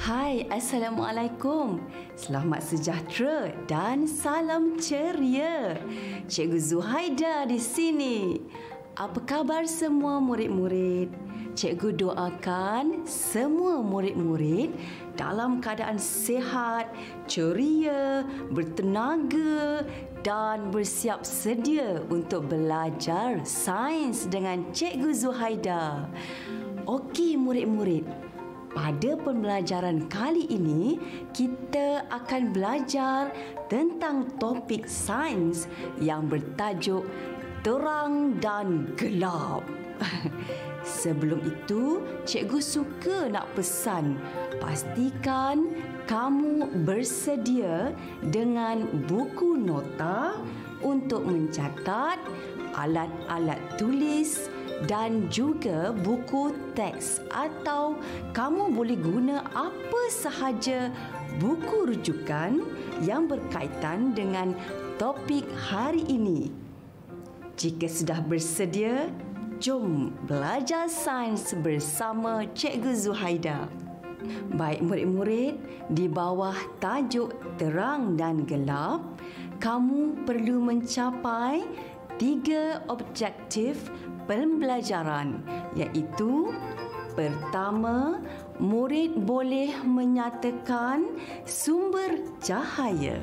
Hai, Assalamualaikum. Selamat sejahtera dan salam ceria. Cikgu Zuhaida di sini. Apa khabar semua murid-murid? Cikgu doakan semua murid-murid dalam keadaan sihat, ceria, bertenaga dan bersiap sedia untuk belajar sains dengan Cikgu Zuhaida. Okey murid-murid, pada pembelajaran kali ini, kita akan belajar tentang topik sains yang bertajuk terang dan gelap. Sebelum itu, cikgu suka nak pesan, pastikan kamu bersedia dengan buku nota untuk mencatat alat-alat tulis dan juga buku teks atau kamu boleh guna apa sahaja buku rujukan yang berkaitan dengan topik hari ini. Jika sudah bersedia, jom belajar sains bersama Cikgu Zuhaida. Baik murid-murid, di bawah tajuk terang dan gelap, kamu perlu mencapai tiga objektif pembelajaran iaitu pertama murid boleh menyatakan sumber cahaya.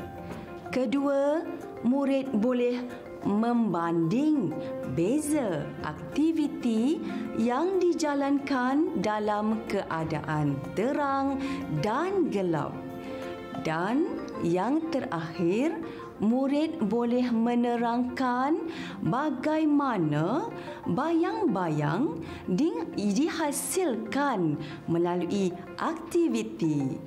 Kedua murid boleh membanding beza aktiviti yang dijalankan dalam keadaan terang dan gelap. Dan yang terakhir murid boleh menerangkan bagaimana bayang-bayang dihasilkan melalui aktiviti.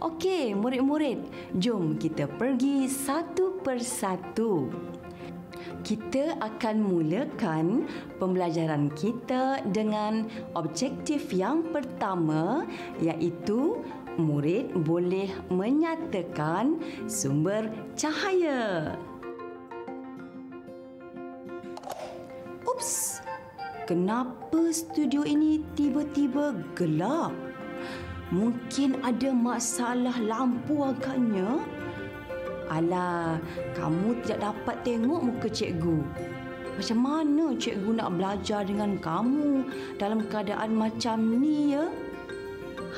Okey, murid-murid, jom kita pergi satu persatu. Kita akan mulakan pembelajaran kita dengan objektif yang pertama iaitu murid boleh menyatakan sumber cahaya. Ups, kenapa studio ini tiba-tiba gelap? Mungkin ada masalah lampu agaknya. Alah, kamu tidak dapat tengok muka cikgu. Macam mana cikgu nak belajar dengan kamu dalam keadaan macam ni ya?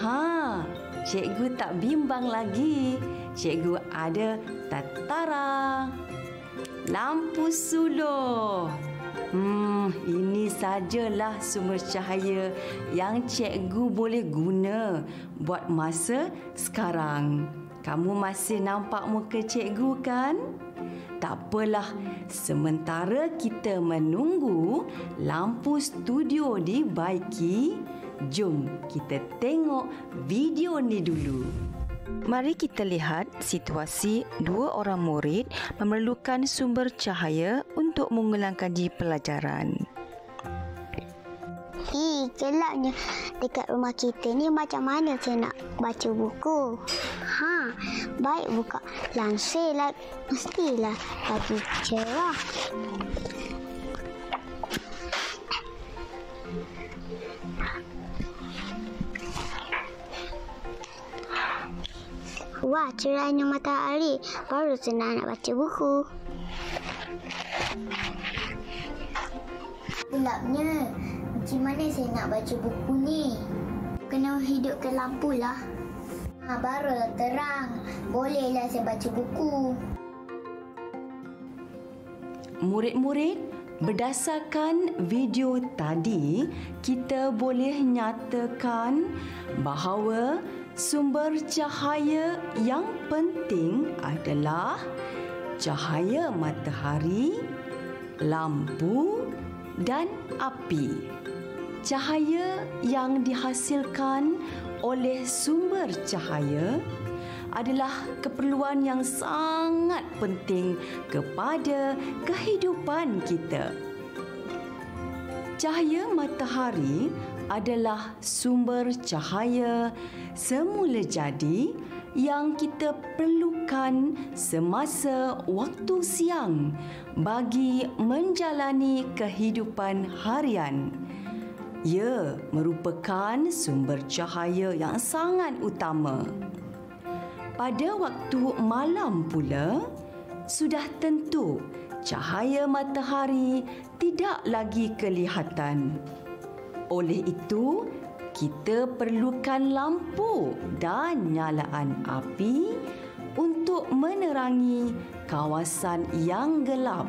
Ha, cikgu tak bimbang lagi. Cikgu ada tatara. Lampu suluh. Hmm, ini sajalah sumber cahaya yang cikgu boleh guna buat masa sekarang. Kamu masih nampak muka cikgu kan? Tak apalah, sementara kita menunggu lampu studio dibaiki, jom kita tengok video ni dulu. Mari kita lihat situasi dua orang murid memerlukan sumber cahaya untuk mengulang kaji pelajaran. Hei, gelapnya dekat rumah kita ni macam mana saya nak baca buku? Ha, baik buka lansir lah. Mestilah lagi cerah. Wah, cerahnya matahari. Baru senang nak baca buku. Gelapnya. Macam mana saya nak baca buku ni? Kena hidupkan lampu lah. Ha, baru terang. Bolehlah saya baca buku. Murid-murid, berdasarkan video tadi, kita boleh nyatakan bahawa sumber cahaya yang penting adalah cahaya matahari, lampu dan api. Cahaya yang dihasilkan oleh sumber cahaya adalah keperluan yang sangat penting kepada kehidupan kita. Cahaya matahari adalah sumber cahaya semula jadi yang kita perlukan semasa waktu siang bagi menjalani kehidupan harian. Ia merupakan sumber cahaya yang sangat utama. Pada waktu malam pula, sudah tentu cahaya matahari tidak lagi kelihatan. Oleh itu, kita perlukan lampu dan nyalaan api untuk menerangi kawasan yang gelap.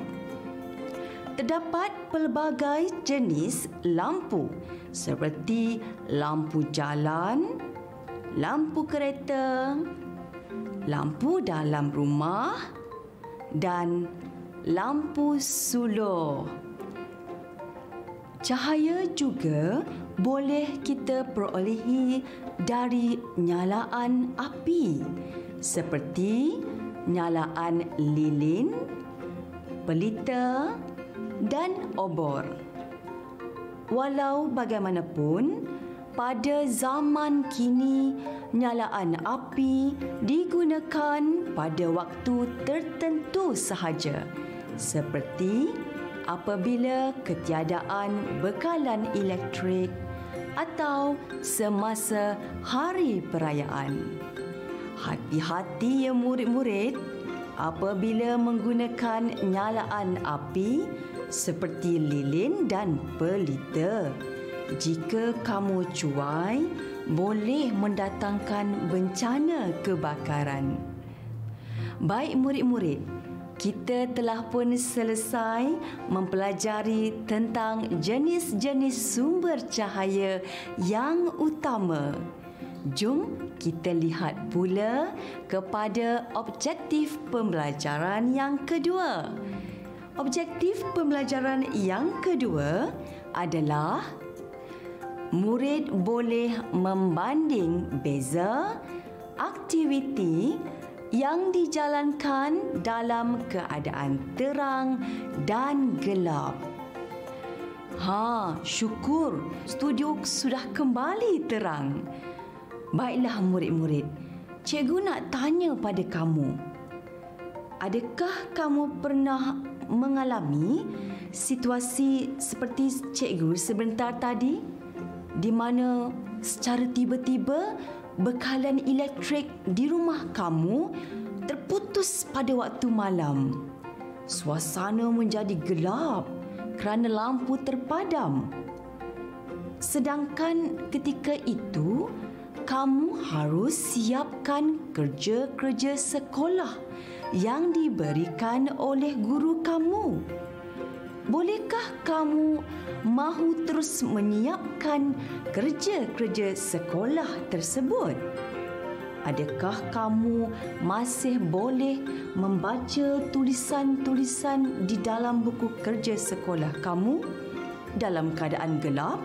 Terdapat pelbagai jenis lampu seperti lampu jalan, lampu kereta, lampu dalam rumah dan lampu suluh. Cahaya juga boleh kita perolehi dari nyalaan api seperti nyalaan lilin, pelita dan obor. Walau bagaimanapun, pada zaman kini nyalaan api digunakan pada waktu tertentu sahaja seperti apabila ketiadaan bekalan elektrik atau semasa hari perayaan. Hati-hati ya murid-murid apabila menggunakan nyalaan api seperti lilin dan pelita. Jika kamu cuai, boleh mendatangkan bencana kebakaran. Baik murid-murid, kita telah pun selesai mempelajari tentang jenis-jenis sumber cahaya yang utama. Jom kita lihat pula kepada objektif pembelajaran yang kedua. Objektif pembelajaran yang kedua adalah murid boleh membanding beza aktiviti yang dijalankan dalam keadaan terang dan gelap. Ha, syukur studio sudah kembali terang. Baiklah murid-murid, cikgu nak tanya pada kamu. Adakah kamu pernah mengalami situasi seperti cikgu sebentar tadi? di mana secara tiba-tiba bekalan elektrik di rumah kamu terputus pada waktu malam. Suasana menjadi gelap kerana lampu terpadam. Sedangkan ketika itu, kamu harus siapkan kerja-kerja sekolah yang diberikan oleh guru kamu. Bolehkah kamu mahu terus menyiapkan kerja-kerja sekolah tersebut? Adakah kamu masih boleh membaca tulisan-tulisan di dalam buku kerja sekolah kamu dalam keadaan gelap?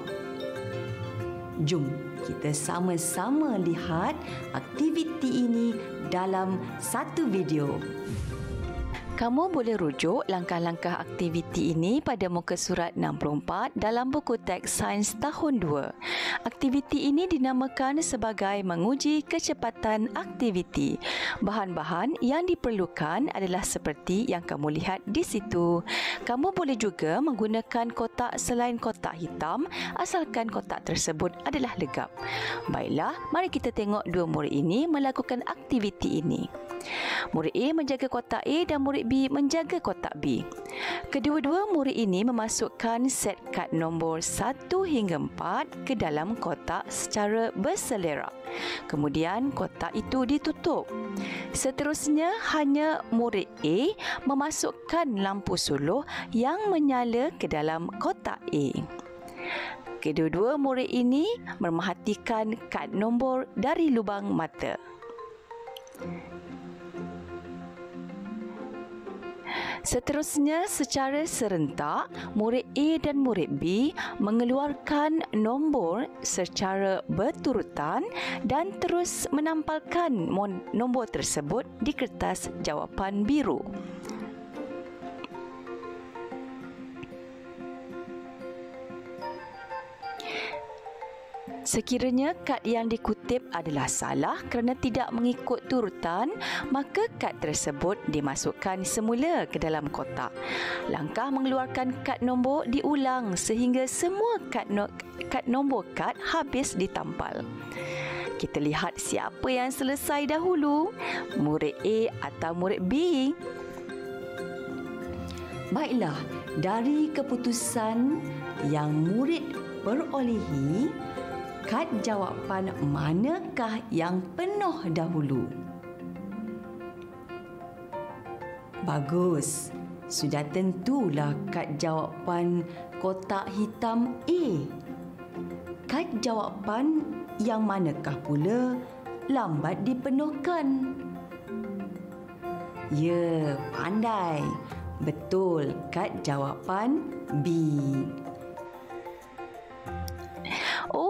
Jom kita sama-sama lihat aktiviti ini dalam satu video. Kamu boleh rujuk langkah-langkah aktiviti ini pada muka surat 64 dalam buku teks sains tahun 2. Aktiviti ini dinamakan sebagai menguji kecepatan aktiviti. Bahan-bahan yang diperlukan adalah seperti yang kamu lihat di situ. Kamu boleh juga menggunakan kotak selain kotak hitam asalkan kotak tersebut adalah legap. Baiklah, mari kita tengok dua murid ini melakukan aktiviti ini. Murid A menjaga kotak A dan murid B menjaga kotak B. Kedua-dua murid ini memasukkan set kad nombor 1 hingga 4 ke dalam kotak secara berselerak. Kemudian kotak itu ditutup. Seterusnya hanya murid A memasukkan lampu suluh yang menyala ke dalam kotak A. Kedua-dua murid ini memerhatikan kad nombor dari lubang mata. Seterusnya, secara serentak, murid A dan murid B mengeluarkan nombor secara berturutan dan terus menampalkan nombor tersebut di kertas jawapan biru. Sekiranya kad yang dikutip adalah salah kerana tidak mengikut turutan, maka kad tersebut dimasukkan semula ke dalam kotak. Langkah mengeluarkan kad nombor diulang sehingga semua kad no- kad nombor kad habis ditampal. Kita lihat siapa yang selesai dahulu, murid A atau murid B. Baiklah, dari keputusan yang murid perolehi, kad jawapan manakah yang penuh dahulu? Bagus. Sudah tentulah kad jawapan kotak hitam A. Kad jawapan yang manakah pula lambat dipenuhkan? Ya, pandai. Betul, kad jawapan B.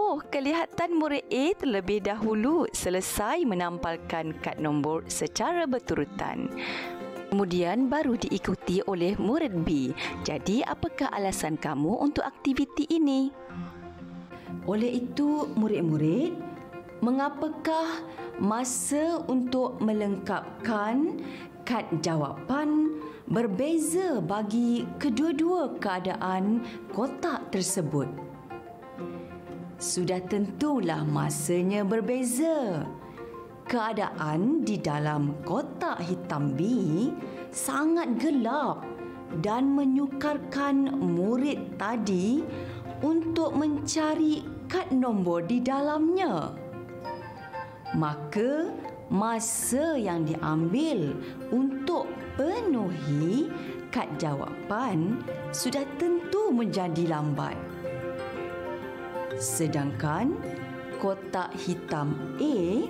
Oh, kelihatan murid A terlebih dahulu selesai menampalkan kad nombor secara berturutan. Kemudian baru diikuti oleh murid B. Jadi, apakah alasan kamu untuk aktiviti ini? Oleh itu, murid-murid, mengapakah masa untuk melengkapkan kad jawapan berbeza bagi kedua-dua keadaan kotak tersebut? Sudah tentulah masanya berbeza keadaan di dalam kotak hitam B sangat gelap dan menyukarkan murid tadi untuk mencari kad nombor di dalamnya. Maka masa yang diambil untuk penuhi kad jawapan sudah tentu menjadi lambat. Sedangkan kotak hitam A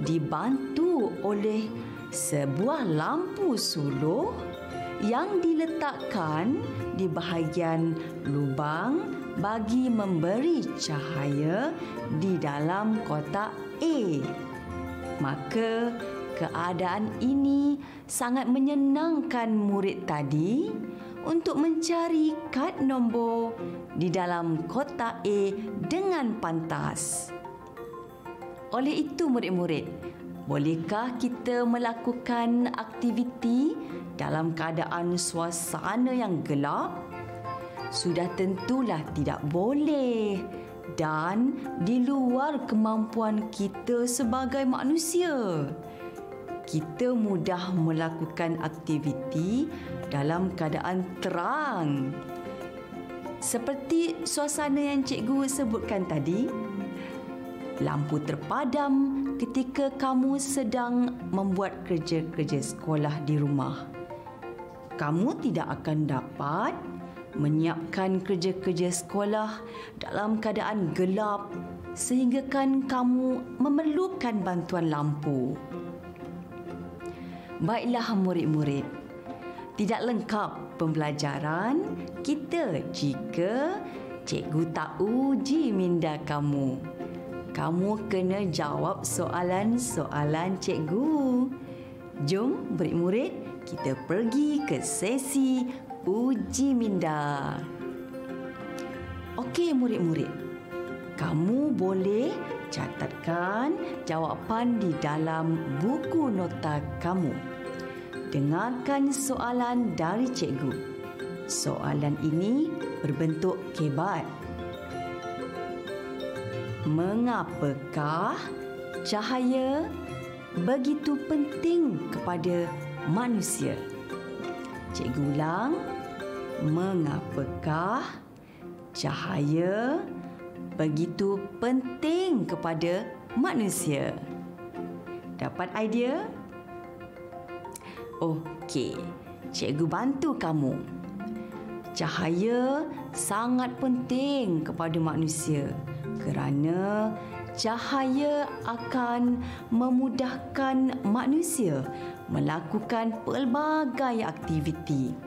dibantu oleh sebuah lampu suluh yang diletakkan di bahagian lubang bagi memberi cahaya di dalam kotak A. Maka keadaan ini sangat menyenangkan murid tadi untuk mencari kad nombor di dalam kotak A dengan pantas. Oleh itu murid-murid, bolehkah kita melakukan aktiviti dalam keadaan suasana yang gelap? Sudah tentulah tidak boleh dan di luar kemampuan kita sebagai manusia. Kita mudah melakukan aktiviti dalam keadaan terang. Seperti suasana yang cikgu sebutkan tadi, lampu terpadam ketika kamu sedang membuat kerja-kerja sekolah di rumah. Kamu tidak akan dapat menyiapkan kerja-kerja sekolah dalam keadaan gelap sehingga kan kamu memerlukan bantuan lampu. Baiklah murid-murid, tidak lengkap pembelajaran kita jika cikgu tak uji minda kamu kamu kena jawab soalan-soalan cikgu. Jom murid-murid kita pergi ke sesi uji minda. Okey murid-murid. Kamu boleh catatkan jawapan di dalam buku nota kamu. Dengarkan soalan dari cikgu. Soalan ini berbentuk kebat mengapakah cahaya begitu penting kepada manusia? Cikgu ulang, mengapakah cahaya begitu penting kepada manusia? Dapat idea? Okey, cikgu bantu kamu. Cahaya sangat penting kepada manusia kerana cahaya akan memudahkan manusia melakukan pelbagai aktiviti.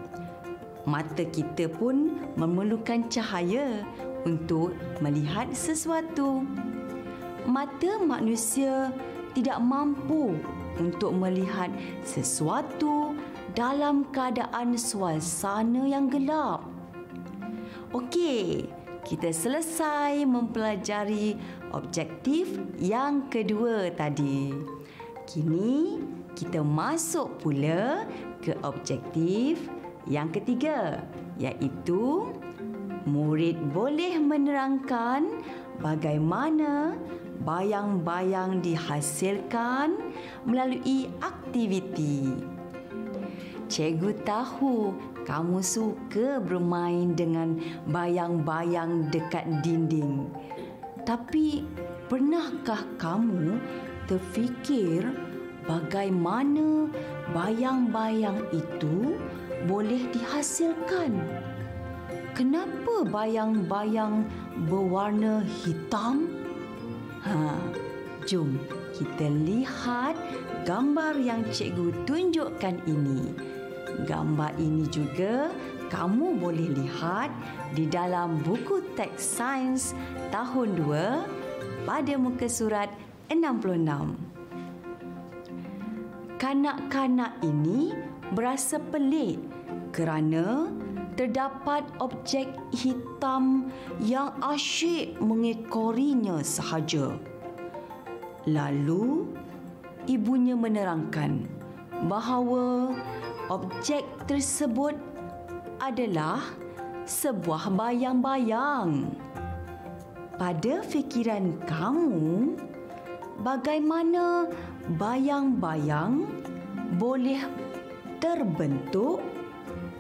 Mata kita pun memerlukan cahaya untuk melihat sesuatu. Mata manusia tidak mampu untuk melihat sesuatu dalam keadaan suasana yang gelap. Okey, kita selesai mempelajari objektif yang kedua tadi. Kini kita masuk pula ke objektif yang ketiga iaitu murid boleh menerangkan bagaimana bayang-bayang dihasilkan melalui aktiviti. Cikgu tahu kamu suka bermain dengan bayang-bayang dekat dinding. Tapi pernahkah kamu terfikir bagaimana bayang-bayang itu boleh dihasilkan? Kenapa bayang-bayang berwarna hitam? Ha, jom kita lihat gambar yang cikgu tunjukkan ini. Gambar ini juga kamu boleh lihat di dalam buku teks sains tahun 2 pada muka surat 66. Kanak-kanak ini berasa pelik kerana terdapat objek hitam yang asyik mengekorinya sahaja. Lalu, ibunya menerangkan bahawa objek tersebut adalah sebuah bayang-bayang. Pada fikiran kamu, bagaimana bayang-bayang boleh terbentuk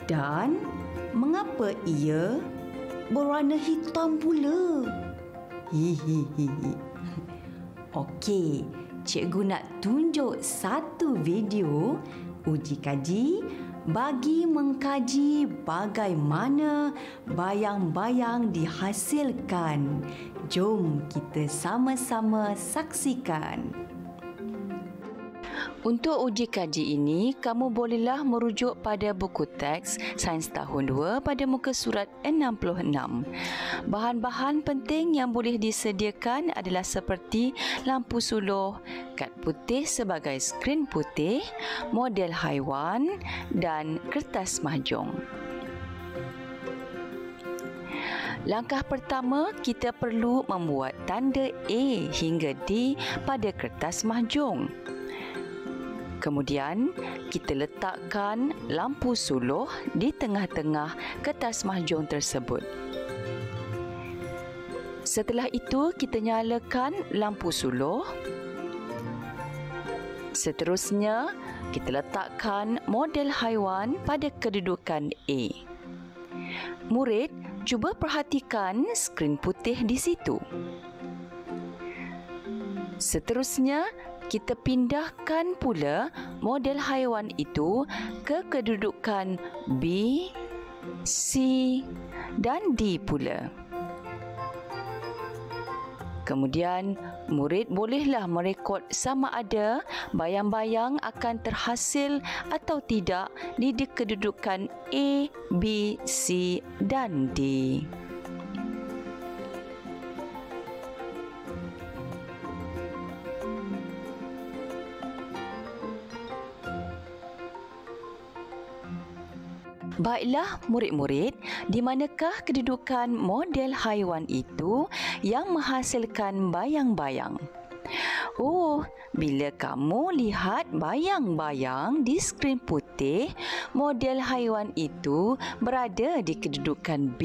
dan mengapa ia berwarna hitam pula? Hihihi. Okey, cikgu nak tunjuk satu video uji kaji bagi mengkaji bagaimana bayang-bayang dihasilkan. Jom kita sama-sama saksikan. Untuk uji kaji ini, kamu bolehlah merujuk pada buku teks Sains Tahun 2 pada muka surat 66. Bahan-bahan penting yang boleh disediakan adalah seperti lampu suluh, kad putih sebagai skrin putih, model haiwan dan kertas mahjong. Langkah pertama, kita perlu membuat tanda A hingga D pada kertas mahjong. Kemudian, kita letakkan lampu suluh di tengah-tengah kertas mahjong tersebut. Setelah itu, kita nyalakan lampu suluh. Seterusnya, kita letakkan model haiwan pada kedudukan A. Murid, cuba perhatikan skrin putih di situ. Seterusnya, kita pindahkan pula model haiwan itu ke kedudukan B, C dan D pula. Kemudian, murid bolehlah merekod sama ada bayang-bayang akan terhasil atau tidak di kedudukan A, B, C dan D. Baiklah murid-murid, di manakah kedudukan model haiwan itu yang menghasilkan bayang-bayang? Oh, bila kamu lihat bayang-bayang di skrin putih, model haiwan itu berada di kedudukan B.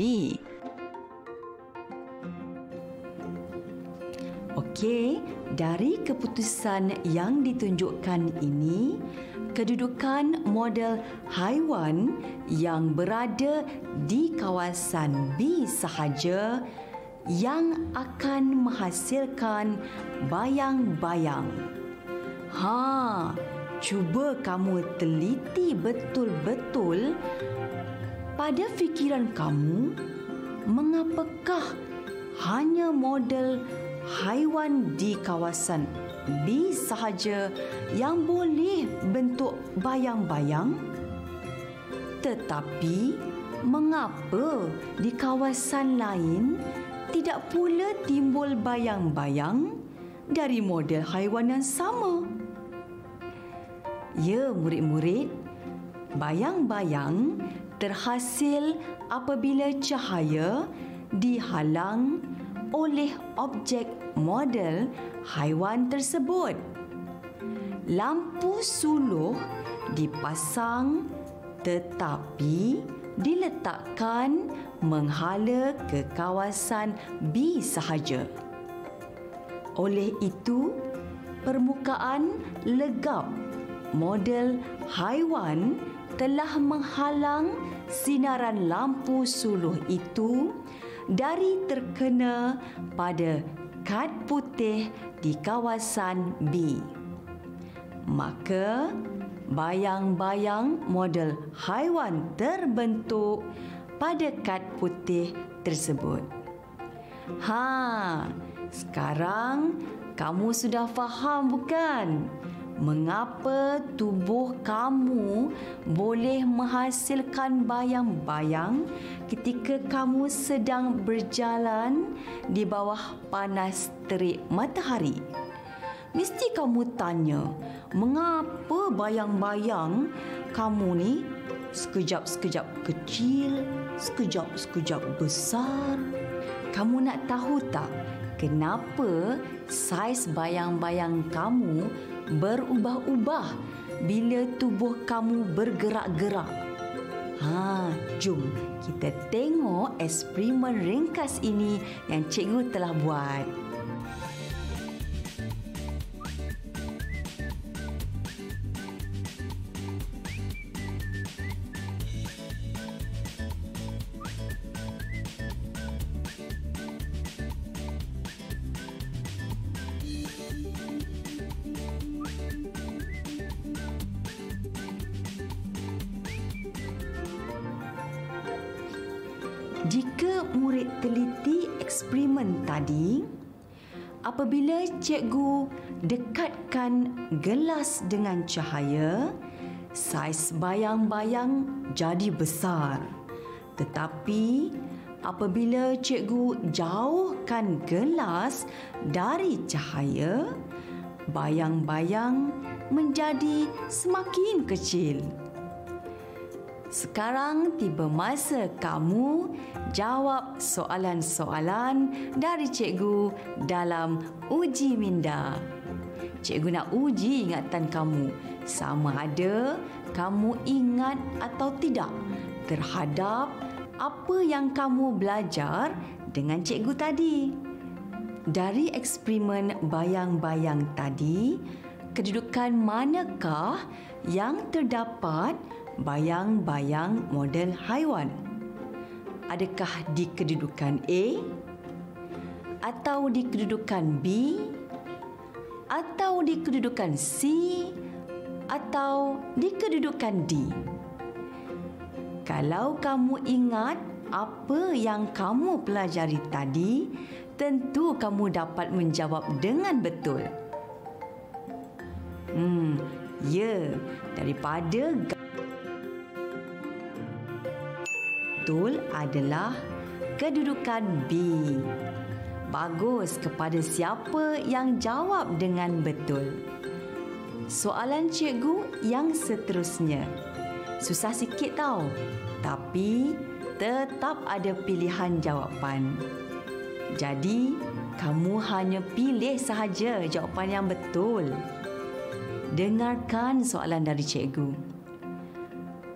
Okey, dari keputusan yang ditunjukkan ini, kedudukan model haiwan yang berada di kawasan B sahaja yang akan menghasilkan bayang-bayang. Ha, cuba kamu teliti betul-betul pada fikiran kamu mengapakah hanya model haiwan di kawasan B sahaja yang boleh bentuk bayang-bayang? Tetapi, mengapa di kawasan lain tidak pula timbul bayang-bayang dari model haiwan yang sama? Ya, murid-murid, bayang-bayang terhasil apabila cahaya dihalang oleh objek model haiwan tersebut. Lampu suluh dipasang tetapi diletakkan menghala ke kawasan B sahaja. Oleh itu, permukaan legap model haiwan telah menghalang sinaran lampu suluh itu dari terkena pada kad putih di kawasan B. Maka, bayang-bayang model haiwan terbentuk pada kad putih tersebut. Ha, sekarang kamu sudah faham bukan? Mengapa tubuh kamu boleh menghasilkan bayang-bayang ketika kamu sedang berjalan di bawah panas terik matahari? Mesti kamu tanya, mengapa bayang-bayang kamu ni sekejap-sekejap kecil, sekejap-sekejap besar? Kamu nak tahu tak kenapa saiz bayang-bayang kamu berubah-ubah bila tubuh kamu bergerak-gerak? Ha, jom kita tengok eksperimen ringkas ini yang cikgu telah buat. Jika murid teliti eksperimen tadi, apabila cikgu dekatkan gelas dengan cahaya, saiz bayang-bayang jadi besar. Tetapi apabila cikgu jauhkan gelas dari cahaya, bayang-bayang menjadi semakin kecil. Sekarang tiba masa kamu jawab soalan-soalan dari cikgu dalam uji minda. Cikgu nak uji ingatan kamu sama ada kamu ingat atau tidak terhadap apa yang kamu belajar dengan cikgu tadi. Dari eksperimen bayang-bayang tadi, kedudukan manakah yang terdapat bayang-bayang model haiwan. Adakah di kedudukan A atau di kedudukan B atau di kedudukan C atau di kedudukan D? Kalau kamu ingat apa yang kamu pelajari tadi, tentu kamu dapat menjawab dengan betul. Hmm, ya, daripada betul adalah kedudukan B. Bagus kepada siapa yang jawab dengan betul. Soalan cikgu yang seterusnya. Susah sikit tau. Tapi tetap ada pilihan jawapan. Jadi, kamu hanya pilih sahaja jawapan yang betul. Dengarkan soalan dari cikgu.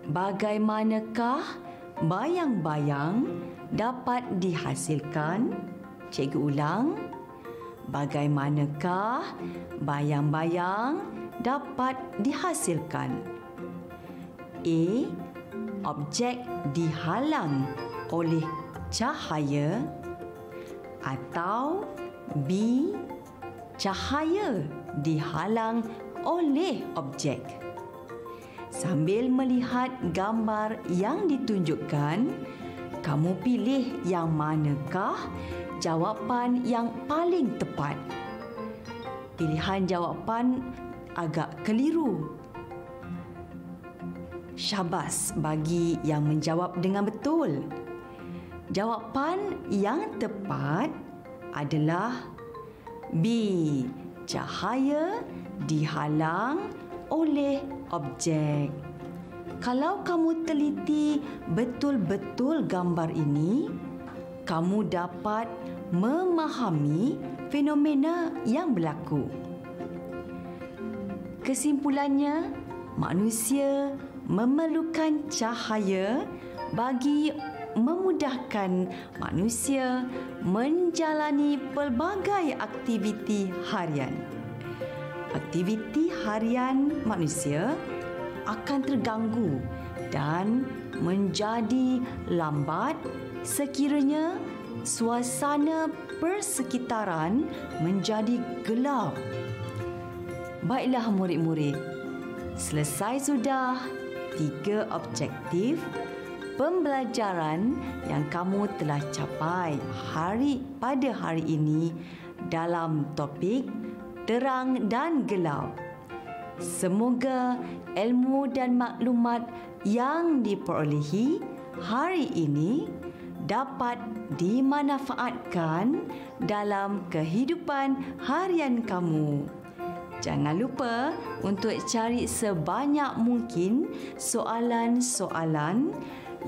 Bagaimanakah bayang-bayang dapat dihasilkan? Cikgu ulang. Bagaimanakah bayang-bayang dapat dihasilkan? A. Objek dihalang oleh cahaya atau B. Cahaya dihalang oleh objek. Sambil melihat gambar yang ditunjukkan, kamu pilih yang manakah jawapan yang paling tepat. Pilihan jawapan agak keliru. Syabas bagi yang menjawab dengan betul. Jawapan yang tepat adalah B. Cahaya dihalang oleh objek. Kalau kamu teliti betul-betul gambar ini, kamu dapat memahami fenomena yang berlaku. Kesimpulannya, manusia memerlukan cahaya bagi memudahkan manusia menjalani pelbagai aktiviti harian. Aktiviti harian manusia akan terganggu dan menjadi lambat sekiranya suasana persekitaran menjadi gelap. Baiklah murid-murid, selesai sudah tiga objektif pembelajaran yang kamu telah capai hari pada hari ini dalam topik terang dan gelap. Semoga ilmu dan maklumat yang diperolehi hari ini dapat dimanfaatkan dalam kehidupan harian kamu. Jangan lupa untuk cari sebanyak mungkin soalan-soalan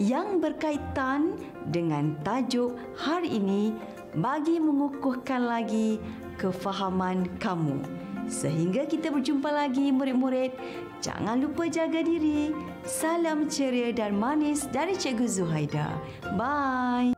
yang berkaitan dengan tajuk hari ini bagi mengukuhkan lagi kefahaman kamu. Sehingga kita berjumpa lagi murid-murid, jangan lupa jaga diri. Salam ceria dan manis dari Cikgu Zuhaida. Bye.